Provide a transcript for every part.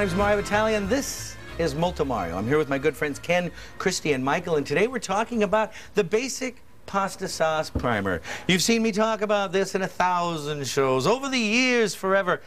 My name's Mario Batali. And this is Molto Mario. I'm here with my good friends Ken, Christy, and Michael, and today we're talking about the basic pasta sauce primer. You've seen me talk about this in a thousand shows over the years, forever.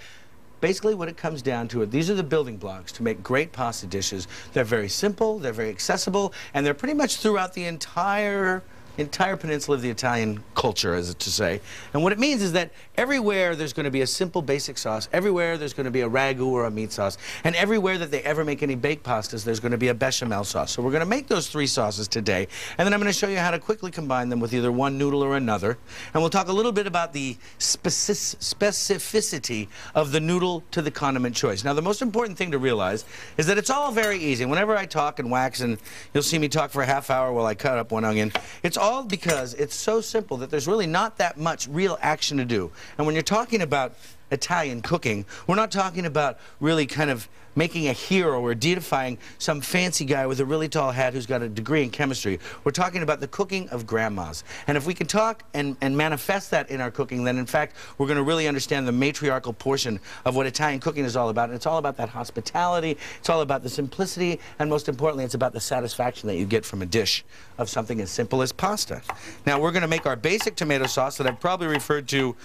Basically, what it comes down to, it, these are the building blocks to make great pasta dishes. They're very simple, they're very accessible, and they're pretty much throughout the entire entire peninsula of the Italian culture, as to say. And what it means is that everywhere there's going to be a simple basic sauce, everywhere there's going to be a ragu or a meat sauce, and everywhere that they ever make any baked pastas, there's going to be a bechamel sauce. So we're going to make those three sauces today, and then I'm going to show you how to quickly combine them with either one noodle or another. And we'll talk a little bit about the speci specificity of the noodle to the condiment choice. Now, the most important thing to realize is that it's all very easy. Whenever I talk and wax, and you'll see me talk for a half hour while I cut up one onion, it's all because it's so simple that there's really not that much real action to do. And when you're talking about Italian cooking, we're not talking about really kind of making a hero or deifying some fancy guy with a really tall hat who's got a degree in chemistry. We're talking about the cooking of grandmas. And if we can talk and, and manifest that in our cooking, then in fact, we're going to really understand the matriarchal portion of what Italian cooking is all about. And it's all about that hospitality, it's all about the simplicity, and most importantly, it's about the satisfaction that you get from a dish of something as simple as pasta. Now, we're going to make our basic tomato sauce that I've probably referred to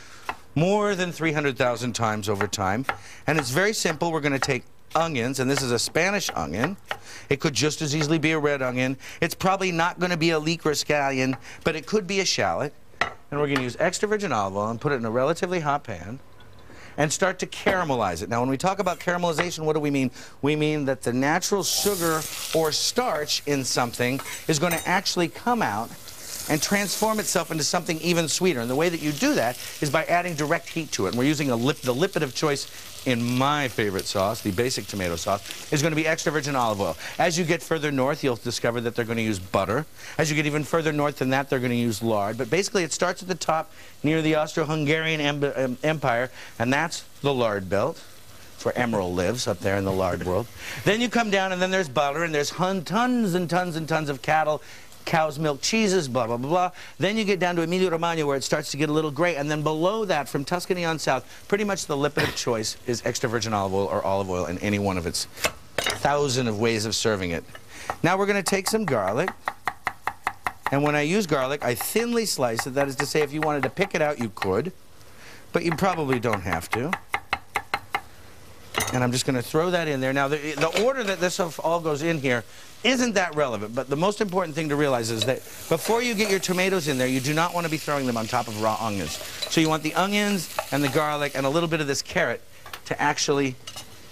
more than 300,000 times over time. And it's very simple. We're going to take onions, and this is a Spanish onion. It could just as easily be a red onion. It's probably not going to be a leek or scallion, but it could be a shallot. And we're going to use extra virgin olive oil and put it in a relatively hot pan and start to caramelize it. Now, when we talk about caramelization, what do we mean? We mean that the natural sugar or starch in something is going to actually come out and transform itself into something even sweeter. And the way that you do that is by adding direct heat to it. And we're using a lip, the lipid of choice in my favorite sauce, the basic tomato sauce, is going to be extra virgin olive oil. As you get further north, you'll discover that they're going to use butter. As you get even further north than that, they're going to use lard. But basically, it starts at the top near the Austro-Hungarian Empire, and that's the lard belt. Where Emeril lives, up there in the lard world. Then you come down, and then there's butter, and there's tons and tons and tons of cattle cow's milk cheeses, blah, blah, blah, blah. Then you get down to Emilia Romagna where it starts to get a little gray. And then below that, from Tuscany on south, pretty much the lipid of choice is extra virgin olive oil or olive oil in any one of its thousand of ways of serving it. Now we're going to take some garlic. And when I use garlic, I thinly slice it. That is to say, if you wanted to pick it out, you could. But you probably don't have to. And I'm just going to throw that in there. Now, the, the order that this all goes in here isn't that relevant, but the most important thing to realize is that before you get your tomatoes in there, you do not want to be throwing them on top of raw onions. So you want the onions and the garlic and a little bit of this carrot to actually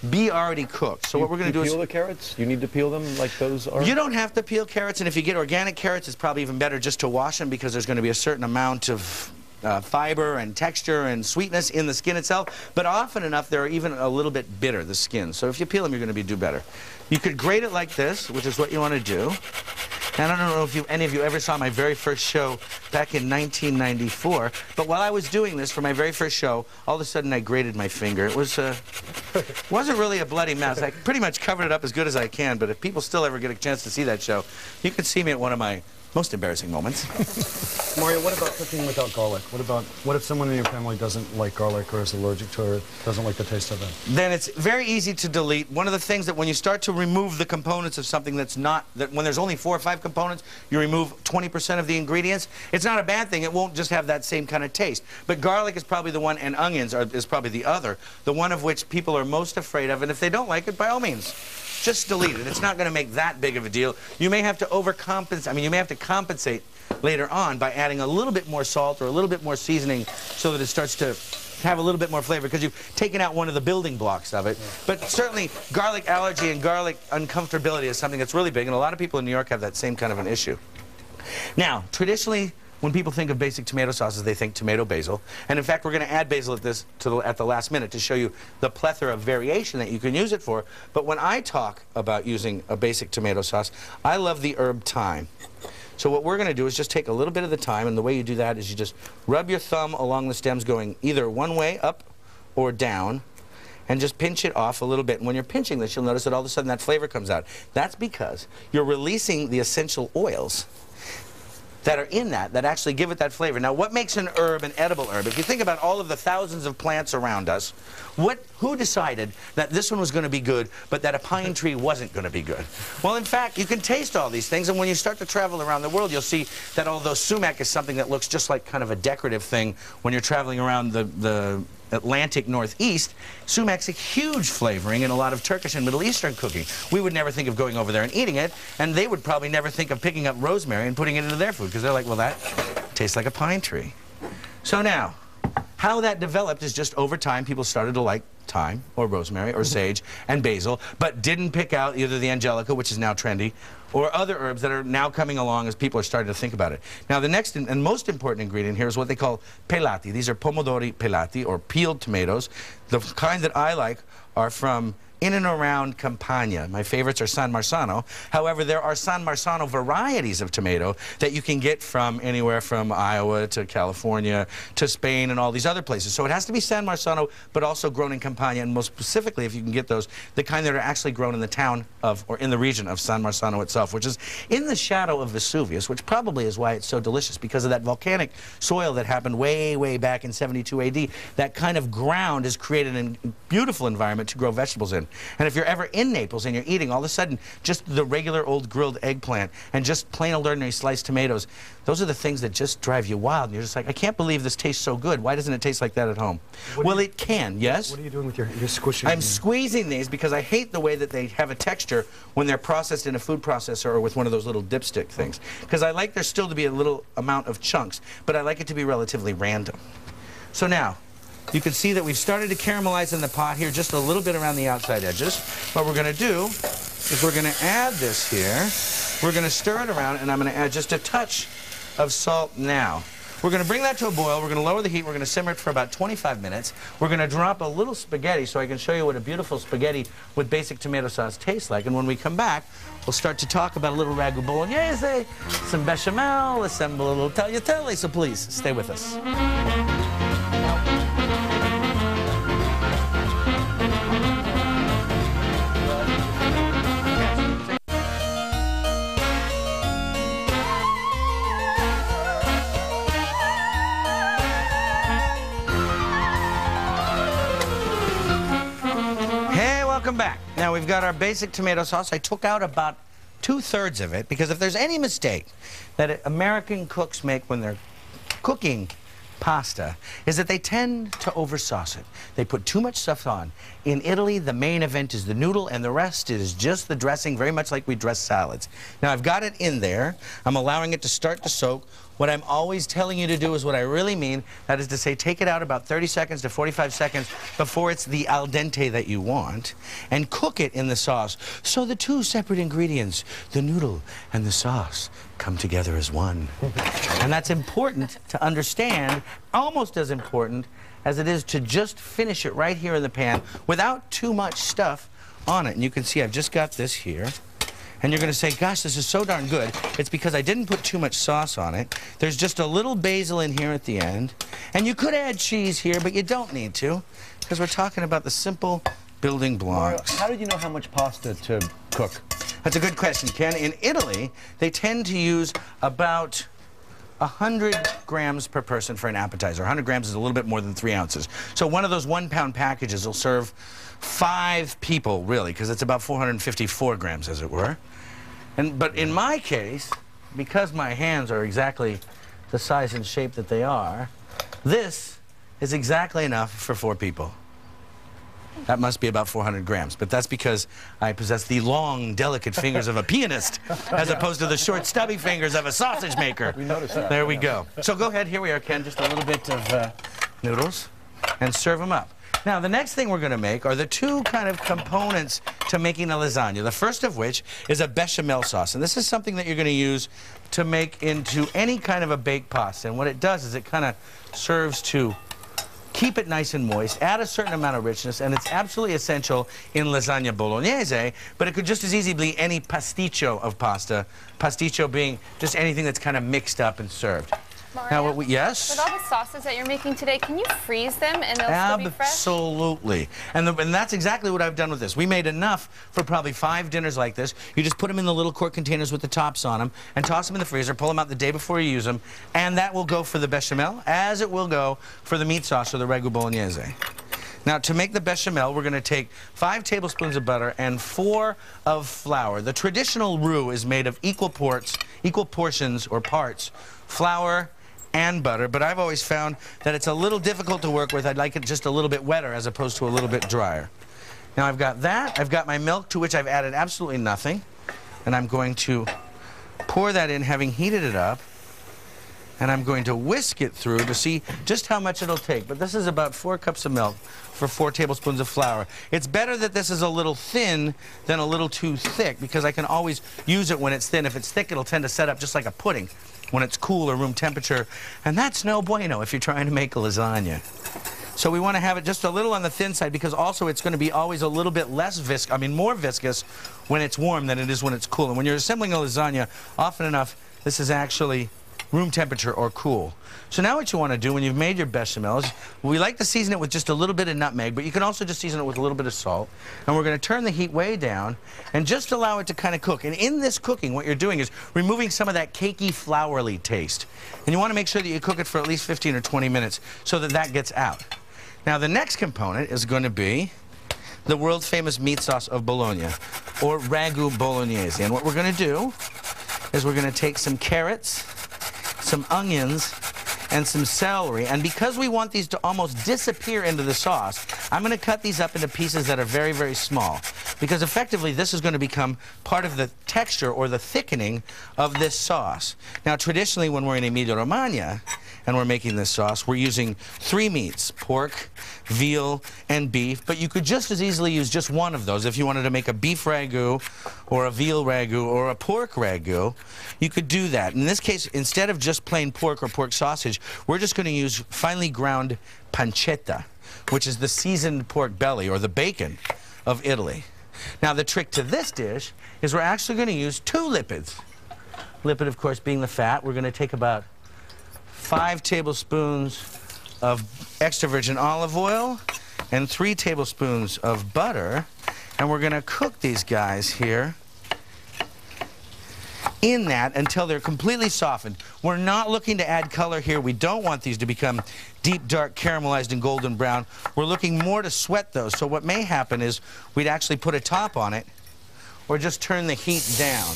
be already cooked. So you, what we're going to do peel is... peel the carrots? You need to peel them like those are? You don't have to peel carrots, and if you get organic carrots, it's probably even better just to wash them because there's going to be a certain amount of uh, fiber and texture and sweetness in the skin itself, but often enough they're even a little bit bitter, the skin. So if you peel them, you're going to be do better. You could grate it like this, which is what you want to do. And I don't know if you, any of you ever saw my very first show back in 1994, but while I was doing this for my very first show, all of a sudden I grated my finger. It was, uh, wasn't really a bloody mess. I pretty much covered it up as good as I can, but if people still ever get a chance to see that show, you can see me at one of my most embarrassing moments. Mario, what about cooking without garlic? What about, what if someone in your family doesn't like garlic or is allergic to it, doesn't like the taste of it? Then it's very easy to delete. One of the things that when you start to remove the components of something that's not, that when there's only four or five components, you remove 20% of the ingredients, it's not a bad thing. It won't just have that same kind of taste. But garlic is probably the one, and onions are, is probably the other, the one of which people are most afraid of. And if they don't like it, by all means, just delete it. It's not going to make that big of a deal. You may have to overcompensate. I mean, you may have to compensate later on by adding a little bit more salt or a little bit more seasoning so that it starts to have a little bit more flavor because you've taken out one of the building blocks of it. But certainly garlic allergy and garlic uncomfortability is something that's really big, and a lot of people in New York have that same kind of an issue. Now, traditionally, when people think of basic tomato sauces, they think tomato basil. And in fact, we're going to add basil at this the, at the last minute to show you the plethora of variation that you can use it for. But when I talk about using a basic tomato sauce, I love the herb thyme. So what we're going to do is just take a little bit of the thyme, and the way you do that is you just rub your thumb along the stems going either one way, up, or down, and just pinch it off a little bit. And when you're pinching this, you'll notice that all of a sudden that flavor comes out. That's because you're releasing the essential oils that are in that that actually give it that flavor. Now, what makes an herb an edible herb? If you think about all of the thousands of plants around us, what, who decided that this one was going to be good, but that a pine tree wasn't going to be good? Well, in fact, you can taste all these things, and when you start to travel around the world, you'll see that although sumac is something that looks just like kind of a decorative thing when you're traveling around the, the Atlantic Northeast, sumac's a huge flavoring in a lot of Turkish and Middle Eastern cooking. We would never think of going over there and eating it, and they would probably never think of picking up rosemary and putting it into their food because they're like, well, that tastes like a pine tree. So now, how that developed is just over time, people started to like thyme or rosemary or sage and basil, but didn't pick out either the angelica, which is now trendy, or other herbs that are now coming along as people are starting to think about it. Now, the next and most important ingredient here is what they call pelati. These are pomodori pelati, or peeled tomatoes. The kind that I like are from in and around Campania. My favorites are San Marzano. However, there are San Marzano varieties of tomato that you can get from anywhere from Iowa to California to Spain and all these other places. So it has to be San Marzano, but also grown in Campania, and most specifically, if you can get those, the kind that are actually grown in the town of, or in the region of San Marzano itself, which is in the shadow of Vesuvius, which probably is why it's so delicious, because of that volcanic soil that happened way, way back in 72 AD. That kind of ground has created a beautiful environment to grow vegetables in. And if you're ever in Naples and you're eating, all of a sudden, just the regular old grilled eggplant and just plain old ordinary sliced tomatoes, those are the things that just drive you wild. And you're just like, I can't believe this tastes so good. Why doesn't it taste like that at home? What well, you, it can, yes? What are you doing with your, you're squishing I'm squeezing these because I hate the way that they have a texture when they're processed in a food processor or with one of those little dipstick things. Because I like there still to be a little amount of chunks, but I like it to be relatively random. So now, you can see that we've started to caramelize in the pot here just a little bit around the outside edges. What we're going to do is we're going to add this here. We're going to stir it around, and I'm going to add just a touch of salt now. We're going to bring that to a boil. We're going to lower the heat. We're going to simmer it for about 25 minutes. We're going to drop a little spaghetti so I can show you what a beautiful spaghetti with basic tomato sauce tastes like. And when we come back, we'll start to talk about a little ragu bolognese, some bechamel, assemble a little tagliatelle. So please, stay with us. Now we've got our basic tomato sauce. I took out about two-thirds of it because if there's any mistake that American cooks make when they're cooking pasta is that they tend to oversauce it. They put too much stuff on. In Italy, the main event is the noodle, and the rest is just the dressing, very much like we dress salads. Now, I've got it in there. I'm allowing it to start to soak. What I'm always telling you to do is what I really mean. That is to say, take it out about 30 seconds to 45 seconds before it's the al dente that you want, and cook it in the sauce. So the two separate ingredients, the noodle and the sauce, come together as one. and that's important to understand, almost as important as it is to just finish it right here in the pan without too much stuff on it. And you can see I've just got this here and you're going to say, gosh, this is so darn good. It's because I didn't put too much sauce on it. There's just a little basil in here at the end. And you could add cheese here, but you don't need to because we're talking about the simple building blocks. Mario, how did you know how much pasta to cook? That's a good question, Ken. In Italy, they tend to use about 100 grams per person for an appetizer. 100 grams is a little bit more than three ounces. So one of those one pound packages will serve five people, really, because it's about 454 grams, as it were. And, but in my case, because my hands are exactly the size and shape that they are, this is exactly enough for four people. That must be about 400 grams, but that's because I possess the long, delicate fingers of a pianist as opposed to the short, stubby fingers of a sausage maker. We noticed that. There we go. So go ahead, here we are, Ken, just a little bit of uh, noodles, and serve them up. Now, the next thing we're going to make are the two kind of components to making a lasagna. The first of which is a bechamel sauce. And this is something that you're going to use to make into any kind of a baked pasta. And what it does is it kind of serves to keep it nice and moist, add a certain amount of richness, and it's absolutely essential in lasagna bolognese, but it could just as easily be any pasticcio of pasta, pasticcio being just anything that's kind of mixed up and served. Now, we, yes? With all the sauces that you're making today, can you freeze them and they'll still be fresh? Absolutely. And, the, and that's exactly what I've done with this. We made enough for probably five dinners like this. You just put them in the little quart containers with the tops on them and toss them in the freezer, pull them out the day before you use them, and that will go for the bechamel as it will go for the meat sauce or the ragu bolognese. Now, to make the bechamel, we're going to take five tablespoons of butter and four of flour. The traditional roux is made of equal ports, equal portions or parts, flour and butter, but I've always found that it's a little difficult to work with. I'd like it just a little bit wetter as opposed to a little bit drier. Now I've got that. I've got my milk to which I've added absolutely nothing. And I'm going to pour that in, having heated it up. And I'm going to whisk it through to see just how much it'll take. But this is about four cups of milk for four tablespoons of flour. It's better that this is a little thin than a little too thick because I can always use it when it's thin. If it's thick, it'll tend to set up just like a pudding when it's cool or room temperature. And that's no bueno if you're trying to make a lasagna. So we want to have it just a little on the thin side because also it's going to be always a little bit less viscous, I mean more viscous when it's warm than it is when it's cool. And when you're assembling a lasagna, often enough, this is actually room temperature or cool. So now what you want to do when you've made your bechamel is, we like to season it with just a little bit of nutmeg, but you can also just season it with a little bit of salt. And we're going to turn the heat way down and just allow it to kind of cook. And in this cooking, what you're doing is removing some of that cakey, flourly taste. And you want to make sure that you cook it for at least 15 or 20 minutes so that that gets out. Now the next component is going to be the world famous meat sauce of Bologna, or ragu bolognese. And what we're going to do is we're going to take some carrots, some onions, and some celery. And because we want these to almost disappear into the sauce, I'm going to cut these up into pieces that are very, very small. Because effectively, this is going to become part of the texture or the thickening of this sauce. Now, traditionally, when we're in Emilia Romagna, and we're making this sauce. We're using three meats, pork, veal, and beef, but you could just as easily use just one of those. If you wanted to make a beef ragu or a veal ragu or a pork ragu, you could do that. In this case, instead of just plain pork or pork sausage, we're just going to use finely ground pancetta, which is the seasoned pork belly or the bacon of Italy. Now, the trick to this dish is we're actually going to use two lipids. Lipid, of course, being the fat. We're going to take about five tablespoons of extra virgin olive oil and three tablespoons of butter. And we're going to cook these guys here in that until they're completely softened. We're not looking to add color here. We don't want these to become deep, dark, caramelized and golden brown. We're looking more to sweat those. So what may happen is we'd actually put a top on it or just turn the heat down.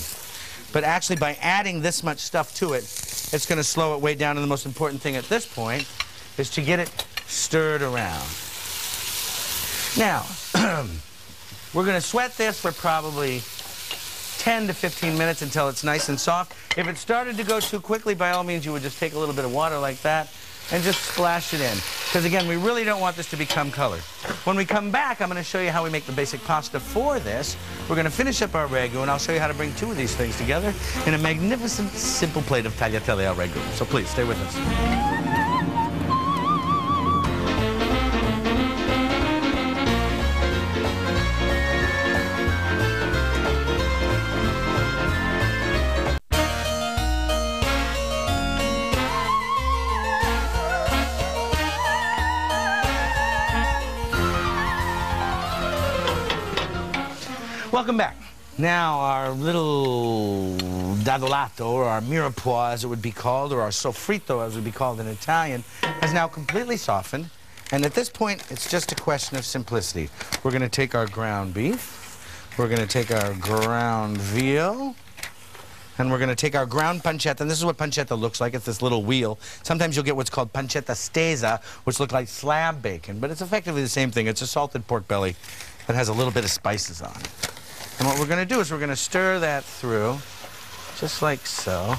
But actually, by adding this much stuff to it, it's going to slow it way down. And the most important thing at this point is to get it stirred around. Now, we're going to sweat this for probably 10 to 15 minutes until it's nice and soft. If it started to go too quickly, by all means, you would just take a little bit of water like that and just splash it in. Because again, we really don't want this to become colored. When we come back, I'm going to show you how we make the basic pasta for this. We're going to finish up our ragu, and I'll show you how to bring two of these things together in a magnificent, simple plate of tagliatelle al ragu. So please, stay with us. Welcome back. Now, our little dadolato, or our mirepoix, as it would be called, or our soffritto, as it would be called in Italian, has now completely softened. And at this point, it's just a question of simplicity. We're going to take our ground beef, we're going to take our ground veal, and we're going to take our ground pancetta, and this is what pancetta looks like. It's this little wheel. Sometimes you'll get what's called pancetta stesa, which look like slab bacon, but it's effectively the same thing. It's a salted pork belly that has a little bit of spices on it. And what we're going to do is we're going to stir that through, just like so.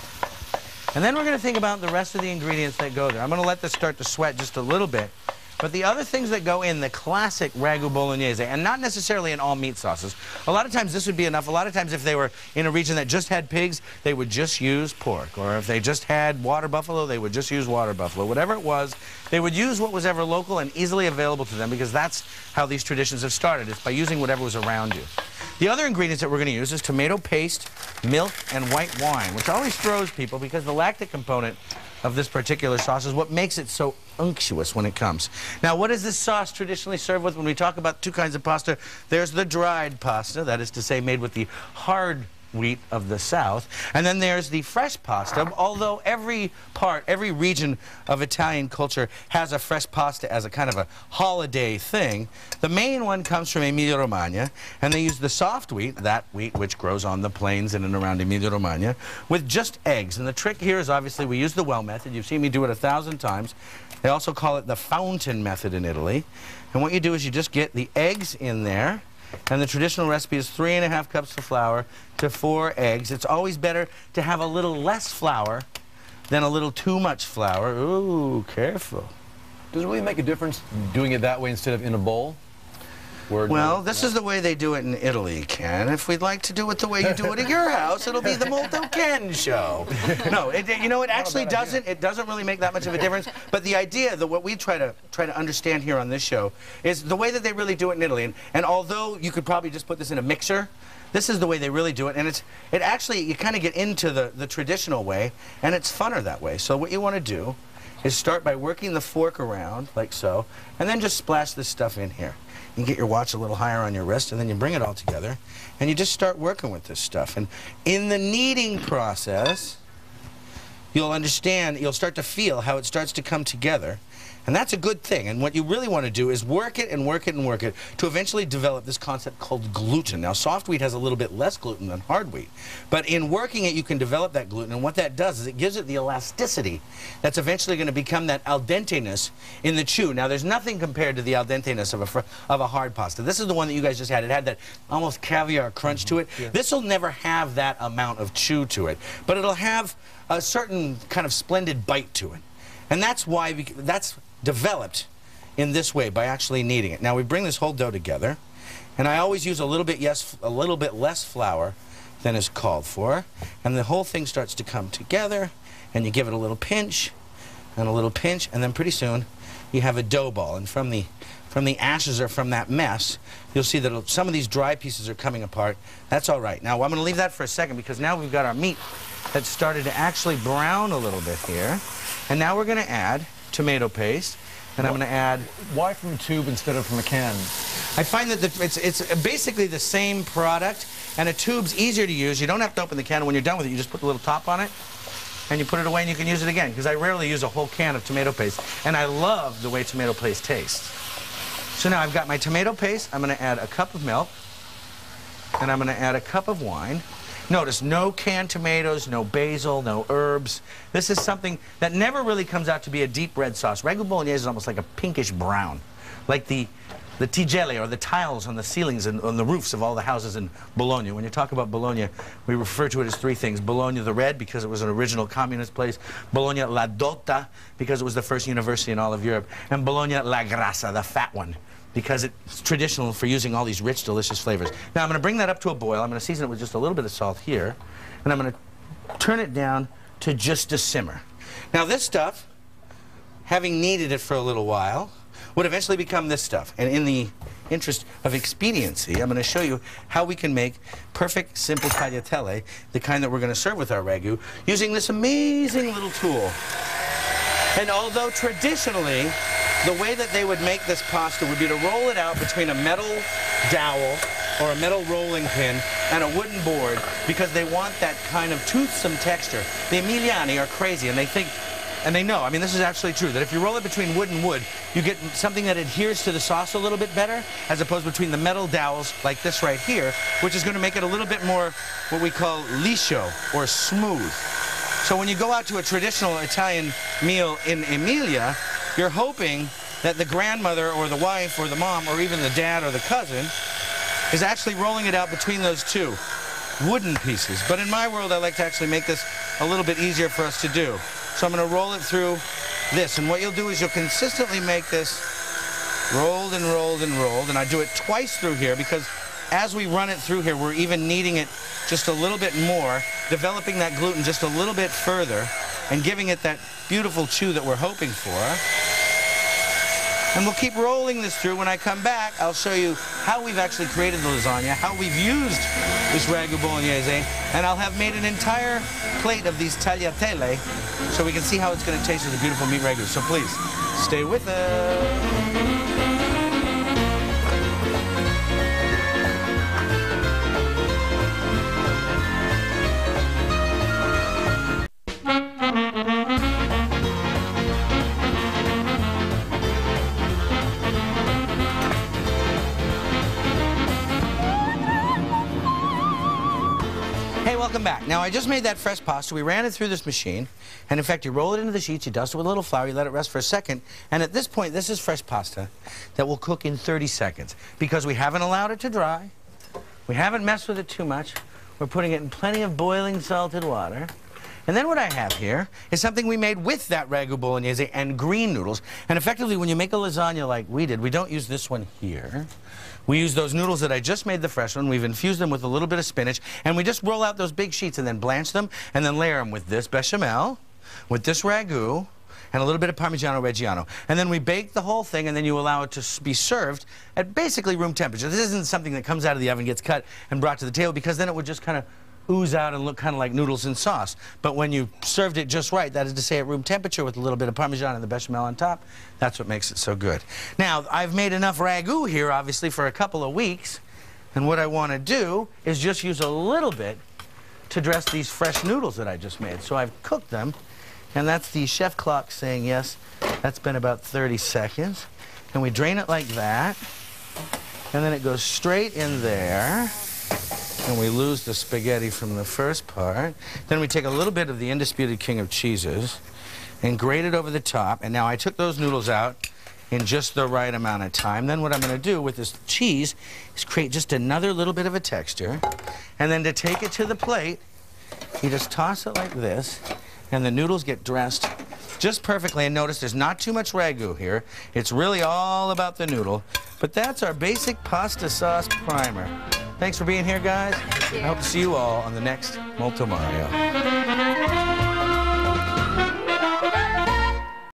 And then we're going to think about the rest of the ingredients that go there. I'm going to let this start to sweat just a little bit. But the other things that go in the classic ragu bolognese, and not necessarily in all meat sauces, a lot of times this would be enough. A lot of times if they were in a region that just had pigs, they would just use pork. Or if they just had water buffalo, they would just use water buffalo. Whatever it was, they would use what was ever local and easily available to them because that's how these traditions have started. It's by using whatever was around you. The other ingredients that we're going to use is tomato paste, milk, and white wine, which always throws people because the lactic component of this particular sauce is what makes it so unctuous when it comes. Now, what is this sauce traditionally served with when we talk about two kinds of pasta? There's the dried pasta, that is to say, made with the hard wheat of the south. And then there's the fresh pasta, although every part, every region of Italian culture has a fresh pasta as a kind of a holiday thing. The main one comes from Emilia Romagna, and they use the soft wheat, that wheat which grows on the plains in and around Emilia Romagna, with just eggs. And the trick here is obviously we use the well method. You've seen me do it a thousand times. They also call it the fountain method in Italy. And what you do is you just get the eggs in there, and the traditional recipe is three and a half cups of flour to four eggs. It's always better to have a little less flour than a little too much flour. Ooh, careful. Does it really make a difference doing it that way instead of in a bowl? Where well, this no. is the way they do it in Italy, Ken. If we'd like to do it the way you do it at your house, it'll be the Molto Ken show. No, it, you know, it actually doesn't. It doesn't really make that much of a difference. But the idea, that what we try to try to understand here on this show, is the way that they really do it in Italy. And, and although you could probably just put this in a mixer, this is the way they really do it. And it's it actually you kind of get into the the traditional way, and it's funner that way. So what you want to do is start by working the fork around like so, and then just splash this stuff in here. You get your watch a little higher on your wrist, and then you bring it all together, and you just start working with this stuff. And in the kneading process, you'll understand, you'll start to feel how it starts to come together. And that's a good thing. And what you really want to do is work it and work it and work it to eventually develop this concept called gluten. Now, soft wheat has a little bit less gluten than hard wheat. But in working it, you can develop that gluten. And what that does is it gives it the elasticity that's eventually going to become that al dente-ness in the chew. Now, there's nothing compared to the al denteness of a, of a hard pasta. This is the one that you guys just had. It had that almost caviar crunch mm -hmm. to it. Yeah. This will never have that amount of chew to it. But it'll have a certain kind of splendid bite to it. And that's why, we, that's developed in this way by actually kneading it. Now we bring this whole dough together, and I always use a little bit yes, a little bit less flour than is called for, and the whole thing starts to come together, and you give it a little pinch, and a little pinch, and then pretty soon you have a dough ball. And from the from the ashes or from that mess, you'll see that some of these dry pieces are coming apart. That's all right. Now I'm going to leave that for a second because now we've got our meat that's started to actually brown a little bit here, and now we're going to add tomato paste. And I'm going to add... Why from a tube instead of from a can? I find that the, it's, it's basically the same product, and a tube's easier to use. You don't have to open the can. When you're done with it, you just put the little top on it, and you put it away, and you can use it again, because I rarely use a whole can of tomato paste. And I love the way tomato paste tastes. So now I've got my tomato paste. I'm going to add a cup of milk, and I'm going to add a cup of wine. Notice no canned tomatoes, no basil, no herbs. This is something that never really comes out to be a deep red sauce. Ragu bolognese is almost like a pinkish brown, like the the tigelle or the tiles on the ceilings and on the roofs of all the houses in Bologna. When you talk about Bologna, we refer to it as three things. Bologna the Red, because it was an original communist place. Bologna la Dotta, because it was the first university in all of Europe. And Bologna la Grassa, the fat one because it's traditional for using all these rich, delicious flavors. Now I'm going to bring that up to a boil. I'm going to season it with just a little bit of salt here, and I'm going to turn it down to just a simmer. Now this stuff, having kneaded it for a little while, would eventually become this stuff. And in the interest of expediency, I'm going to show you how we can make perfect, simple tagliatelle, the kind that we're going to serve with our ragu, using this amazing little tool. And although traditionally the way that they would make this pasta would be to roll it out between a metal dowel or a metal rolling pin and a wooden board because they want that kind of toothsome texture. The Emiliani are crazy and they think, and they know, I mean, this is actually true, that if you roll it between wood and wood, you get something that adheres to the sauce a little bit better, as opposed between the metal dowels like this right here, which is going to make it a little bit more what we call liscio, or smooth. So when you go out to a traditional Italian meal in Emilia, you're hoping that the grandmother or the wife or the mom or even the dad or the cousin is actually rolling it out between those two wooden pieces. But in my world, I like to actually make this a little bit easier for us to do. So I'm going to roll it through this. And what you'll do is you'll consistently make this rolled and rolled and rolled. And I do it twice through here because as we run it through here, we're even kneading it just a little bit more, developing that gluten just a little bit further, and giving it that beautiful chew that we're hoping for. And we'll keep rolling this through. When I come back, I'll show you how we've actually created the lasagna, how we've used this ragu bolognese, and I'll have made an entire plate of these tagliatelle so we can see how it's going to taste with a beautiful meat ragu. So please, stay with us. Now, I just made that fresh pasta. We ran it through this machine. And in fact, you roll it into the sheets, you dust it with a little flour, you let it rest for a second. And at this point, this is fresh pasta that will cook in 30 seconds because we haven't allowed it to dry. We haven't messed with it too much. We're putting it in plenty of boiling salted water. And then what I have here is something we made with that ragu bolognese and green noodles. And effectively, when you make a lasagna like we did, we don't use this one here. We use those noodles that I just made the fresh one. We've infused them with a little bit of spinach, and we just roll out those big sheets and then blanch them, and then layer them with this bechamel, with this ragu, and a little bit of Parmigiano Reggiano. And then we bake the whole thing, and then you allow it to be served at basically room temperature. This isn't something that comes out of the oven, gets cut, and brought to the table, because then it would just kind of ooze out and look kind of like noodles and sauce. But when you served it just right, that is to say at room temperature with a little bit of Parmesan and the bechamel on top, that's what makes it so good. Now, I've made enough ragu here, obviously, for a couple of weeks. And what I want to do is just use a little bit to dress these fresh noodles that I just made. So I've cooked them, and that's the chef clock saying yes. That's been about 30 seconds. And we drain it like that, and then it goes straight in there. And we lose the spaghetti from the first part. Then we take a little bit of the Undisputed King of Cheeses and grate it over the top. And now I took those noodles out in just the right amount of time. Then what I'm going to do with this cheese is create just another little bit of a texture. And then to take it to the plate, you just toss it like this, and the noodles get dressed just perfectly. And notice there's not too much ragu here. It's really all about the noodle. But that's our basic pasta sauce primer. Thanks for being here, guys. I hope to see you all on the next Molto Mario.